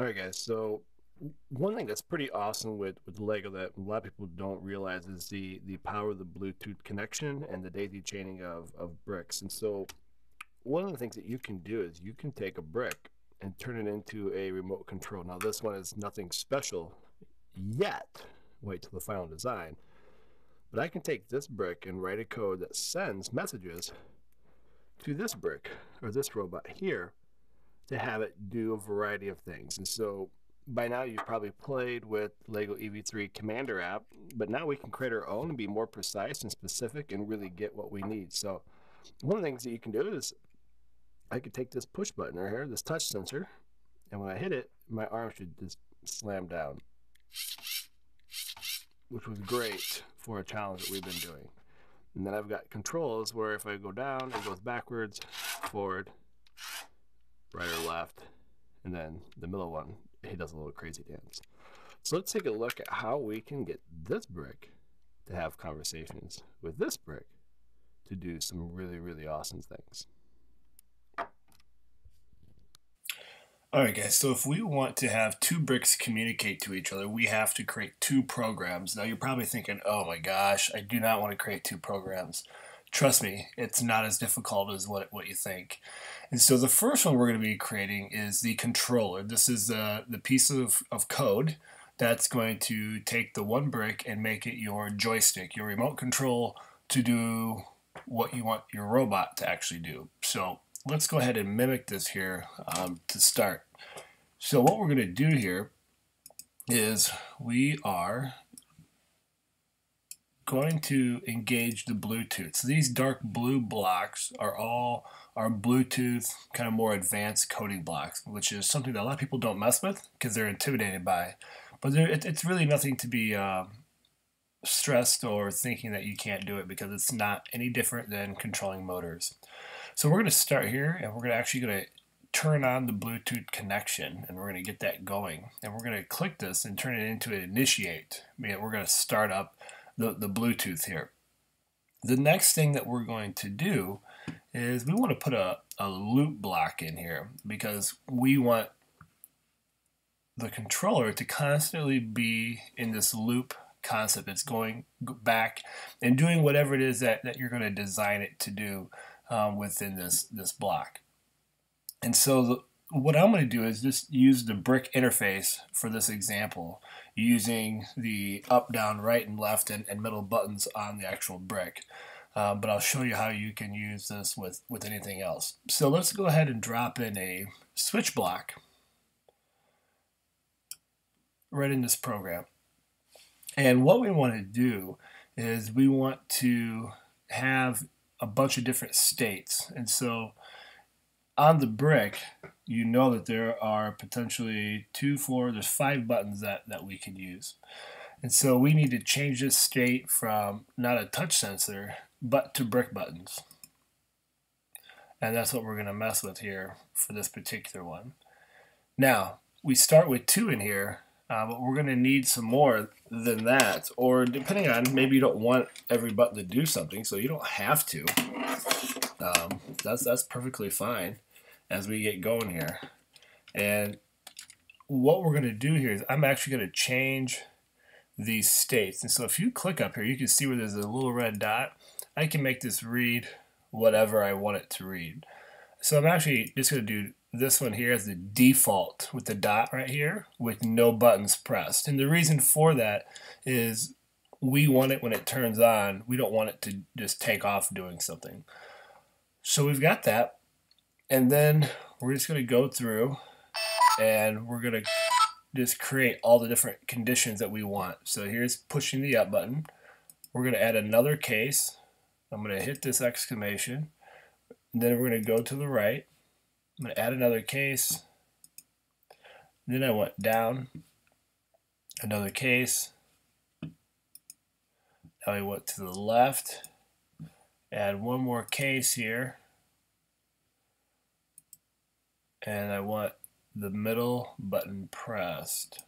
All right, guys. So one thing that's pretty awesome with, with Lego that a lot of people don't realize is the the power of the Bluetooth connection and the daisy chaining of, of bricks. And so one of the things that you can do is you can take a brick and turn it into a remote control. Now this one is nothing special yet. Wait till the final design. But I can take this brick and write a code that sends messages to this brick or this robot here to have it do a variety of things. And so by now you've probably played with Lego EV3 Commander app, but now we can create our own and be more precise and specific and really get what we need. So one of the things that you can do is I could take this push button right here, this touch sensor, and when I hit it, my arm should just slam down, which was great for a challenge that we've been doing. And then I've got controls where if I go down, it goes backwards, forward, right or left, and then the middle one, he does a little crazy dance. So let's take a look at how we can get this brick to have conversations with this brick to do some really, really awesome things. All right, guys, so if we want to have two bricks communicate to each other, we have to create two programs. Now, you're probably thinking, oh my gosh, I do not want to create two programs. Trust me, it's not as difficult as what, what you think. And so the first one we're going to be creating is the controller. This is the, the piece of, of code that's going to take the one brick and make it your joystick, your remote control to do what you want your robot to actually do. So let's go ahead and mimic this here um, to start. So what we're going to do here is we are going to engage the Bluetooth. So these dark blue blocks are all our Bluetooth kind of more advanced coding blocks, which is something that a lot of people don't mess with because they're intimidated by. But it, it's really nothing to be uh, stressed or thinking that you can't do it because it's not any different than controlling motors. So we're going to start here and we're going to actually going to turn on the Bluetooth connection and we're going to get that going. And we're going to click this and turn it into an initiate. I mean, we're going to start up the, the Bluetooth here. The next thing that we're going to do is we want to put a, a loop block in here because we want the controller to constantly be in this loop concept. It's going back and doing whatever it is that, that you're going to design it to do um, within this, this block. And so the, what I'm going to do is just use the brick interface for this example using the up, down, right, and left and, and middle buttons on the actual brick. Uh, but I'll show you how you can use this with, with anything else. So let's go ahead and drop in a switch block right in this program. And what we want to do is we want to have a bunch of different states. And so on the brick, you know that there are potentially two, four, there's five buttons that, that we can use. And so we need to change this state from not a touch sensor, but to brick buttons. And that's what we're going to mess with here for this particular one. Now, we start with two in here, uh, but we're going to need some more than that. Or depending on, maybe you don't want every button to do something, so you don't have to. Um, that's, that's perfectly fine as we get going here. And what we're going to do here is I'm actually going to change these states. And so if you click up here, you can see where there's a little red dot. I can make this read whatever I want it to read. So I'm actually just going to do this one here as the default with the dot right here with no buttons pressed. And the reason for that is we want it when it turns on. We don't want it to just take off doing something. So we've got that. And then we're just going to go through and we're going to just create all the different conditions that we want. So here's pushing the up button. We're going to add another case. I'm going to hit this exclamation. Then we're going to go to the right. I'm going to add another case. Then I went down, another case. Now I went to the left, add one more case here and I want the middle button pressed.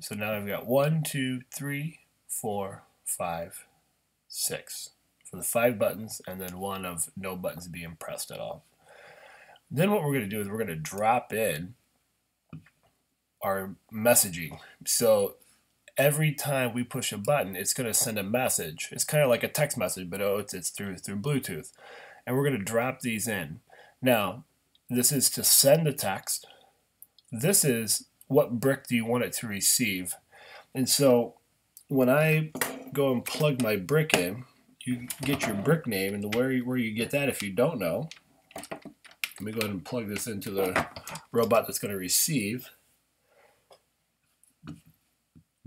So now I've got one, two, three, four, five, six for the five buttons and then one of no buttons being pressed at all. Then what we're going to do is we're going to drop in our messaging. So every time we push a button, it's going to send a message. It's kind of like a text message, but oh, it's, it's through through Bluetooth. And we're going to drop these in. Now, this is to send the text. This is what brick do you want it to receive. And so when I go and plug my brick in, you get your brick name and where you, where you get that if you don't know. Let me go ahead and plug this into the robot that's going to receive.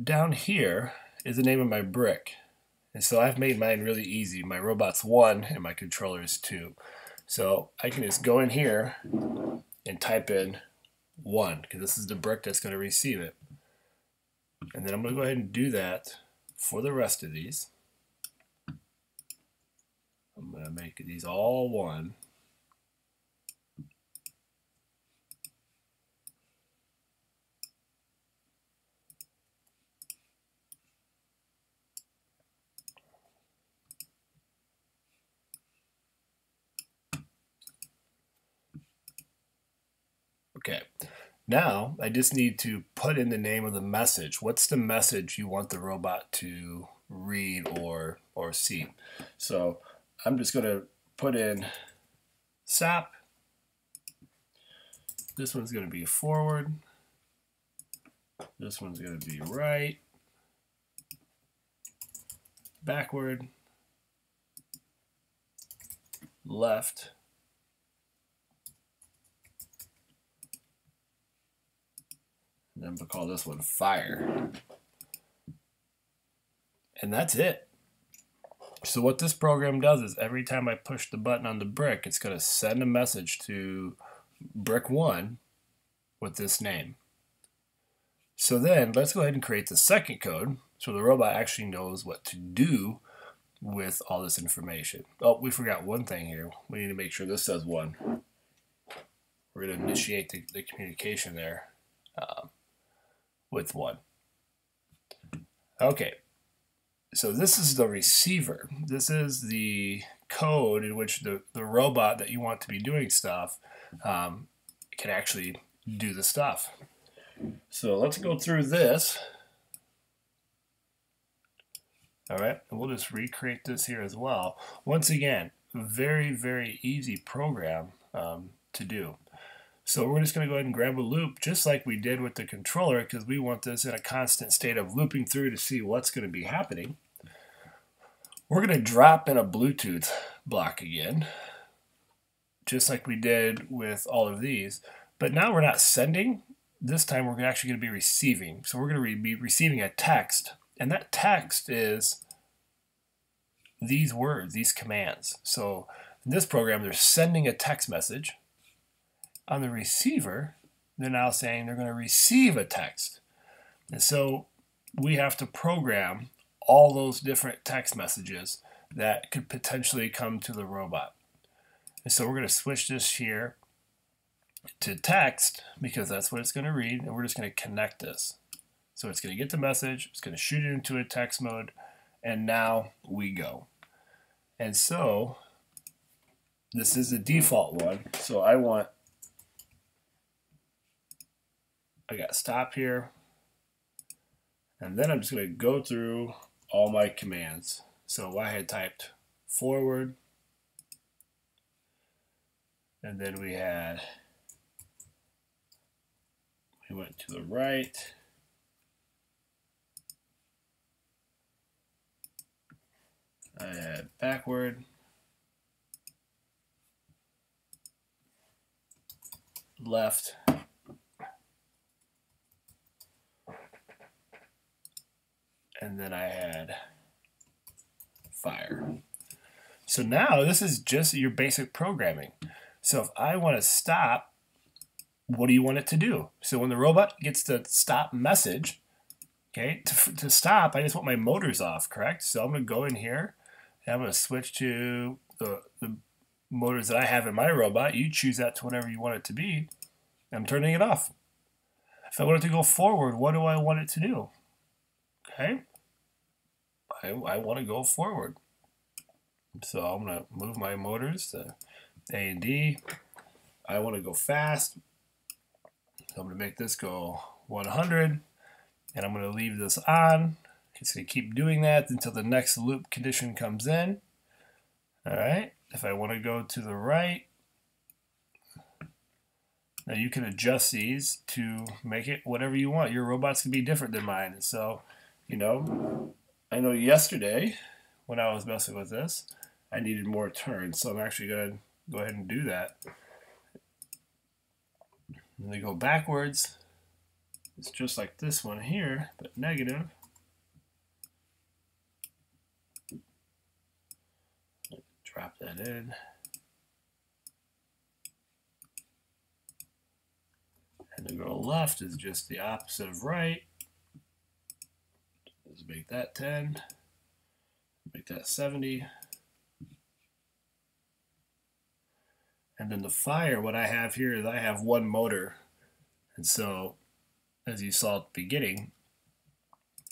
Down here is the name of my brick. And so I've made mine really easy. My robot's one and my controller is two. So I can just go in here and type in one because this is the brick that's going to receive it. And then I'm going to go ahead and do that for the rest of these. I'm going to make these all one. Okay, now I just need to put in the name of the message. What's the message you want the robot to read or, or see? So I'm just going to put in SAP. This one's going to be forward. This one's going to be right. Backward. Left. And then gonna call this one fire. And that's it. So what this program does is every time I push the button on the brick, it's going to send a message to brick one with this name. So then let's go ahead and create the second code so the robot actually knows what to do with all this information. Oh, we forgot one thing here. We need to make sure this says one. We're going to initiate the, the communication there. Um, with one. Okay, so this is the receiver. This is the code in which the, the robot that you want to be doing stuff um, can actually do the stuff. So let's go through this. All right, and we'll just recreate this here as well. Once again, very, very easy program um, to do. So we're just going to go ahead and grab a loop just like we did with the controller because we want this in a constant state of looping through to see what's going to be happening. We're going to drop in a Bluetooth block again, just like we did with all of these. But now we're not sending. This time we're actually going to be receiving. So we're going to be receiving a text. And that text is these words, these commands. So in this program, they're sending a text message on the receiver, they're now saying they're going to receive a text. And so we have to program all those different text messages that could potentially come to the robot. And so we're going to switch this here to text because that's what it's going to read, and we're just going to connect this. So it's going to get the message, it's going to shoot it into a text mode, and now we go. And so this is the default one. So I want I got stop here. And then I'm just going to go through all my commands. So I had typed forward. And then we had, we went to the right. I had backward. Left. And then I had fire. So now this is just your basic programming. So if I want to stop, what do you want it to do? So when the robot gets the stop message, okay, to, to stop, I just want my motors off, correct? So I'm going to go in here and I'm going to switch to the, the motors that I have in my robot. You choose that to whatever you want it to be. I'm turning it off. If I want it to go forward, what do I want it to do? Okay. I, I want to go forward. So I'm going to move my motors to A and D. I want to go fast. So I'm going to make this go 100. And I'm going to leave this on. It's going to keep doing that until the next loop condition comes in. All right. If I want to go to the right, now you can adjust these to make it whatever you want. Your robots can be different than mine. So, you know, I know yesterday when I was messing with this, I needed more turns. So I'm actually going to go ahead and do that. And they go backwards. It's just like this one here, but negative. Drop that in. And to go left is just the opposite of right. Make that 10. Make that 70. And then the fire, what I have here is I have one motor. And so, as you saw at the beginning,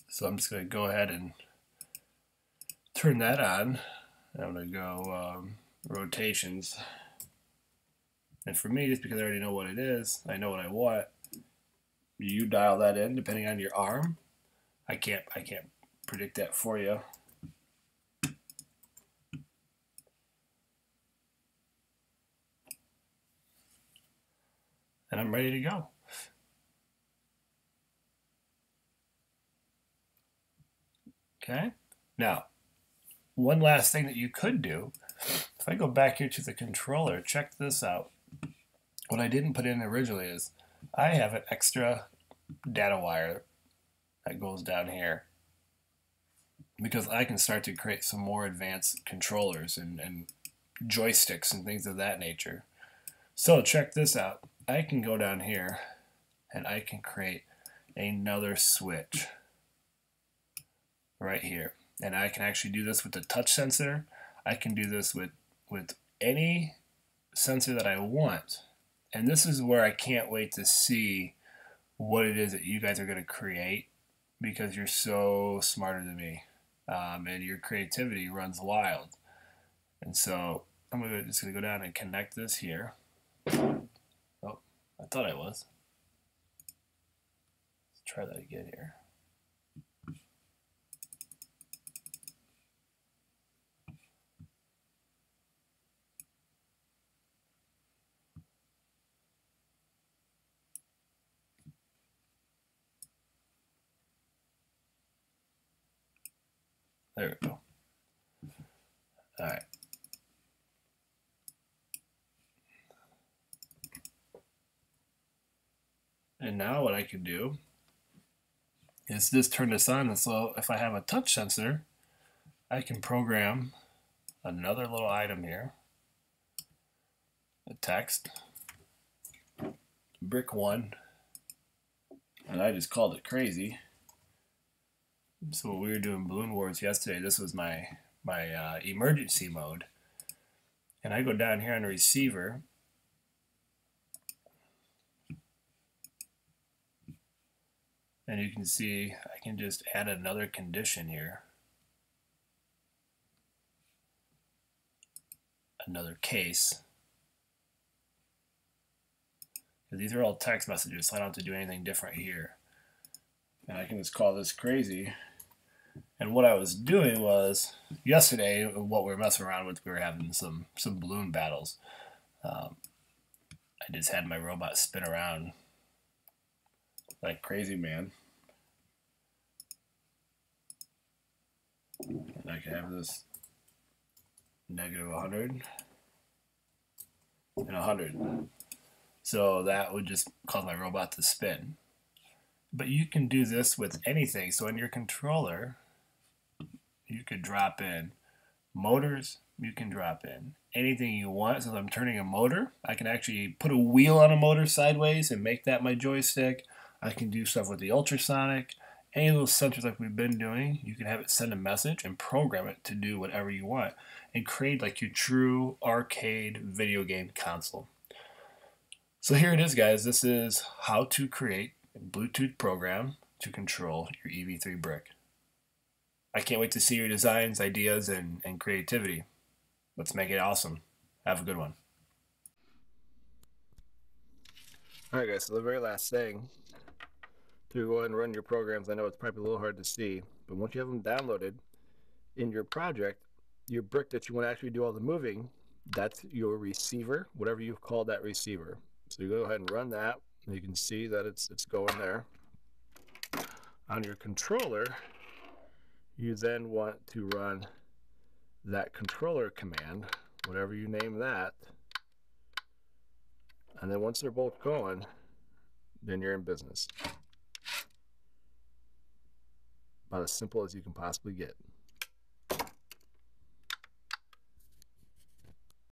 so I'm just going to go ahead and turn that on. I'm going to go um, rotations. And for me, just because I already know what it is, I know what I want. You dial that in depending on your arm. I can't I can't predict that for you. And I'm ready to go. Okay. Now, one last thing that you could do, if I go back here to the controller, check this out. What I didn't put in originally is I have an extra data wire that goes down here because I can start to create some more advanced controllers and, and joysticks and things of that nature. So check this out. I can go down here and I can create another switch right here. And I can actually do this with the touch sensor. I can do this with, with any sensor that I want. And this is where I can't wait to see what it is that you guys are going to create because you're so smarter than me. Um, and your creativity runs wild. And so I'm gonna, just going to go down and connect this here. Oh, I thought I was. Let's try that again here. There we go. All right. And now what I can do is just turn this on. And so if I have a touch sensor, I can program another little item here. A text. Brick one. And I just called it crazy. So we were doing Balloon Wars yesterday, this was my my uh, emergency mode. And I go down here on the receiver. And you can see I can just add another condition here. Another case. These are all text messages, so I don't have to do anything different here. And I can just call this crazy. And what I was doing was yesterday, what we were messing around with, we were having some some balloon battles. Um, I just had my robot spin around like crazy, man. And I can have this negative 100 and 100. So that would just cause my robot to spin. But you can do this with anything. So in your controller, you could drop in motors, you can drop in anything you want. So I'm turning a motor, I can actually put a wheel on a motor sideways and make that my joystick. I can do stuff with the ultrasonic. Any those sensors like we've been doing, you can have it send a message and program it to do whatever you want and create like your true arcade video game console. So here it is, guys. This is how to create Bluetooth program to control your EV3 brick. I can't wait to see your designs, ideas, and, and creativity. Let's make it awesome. Have a good one. All right, guys. So the very last thing to go ahead and run your programs. I know it's probably a little hard to see, but once you have them downloaded in your project, your brick that you want to actually do all the moving, that's your receiver, whatever you've called that receiver. So you go ahead and run that. You can see that it's it's going there. On your controller, you then want to run that controller command, whatever you name that. And then once they're both going, then you're in business. About as simple as you can possibly get.